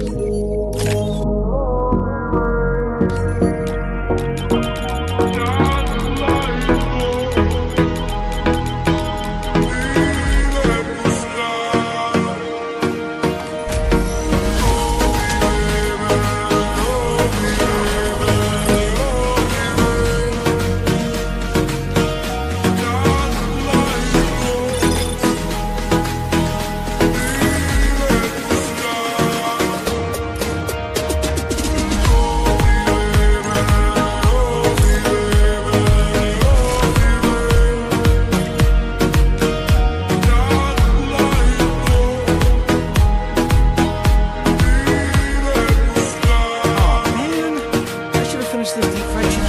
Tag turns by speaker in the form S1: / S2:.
S1: you exclusively for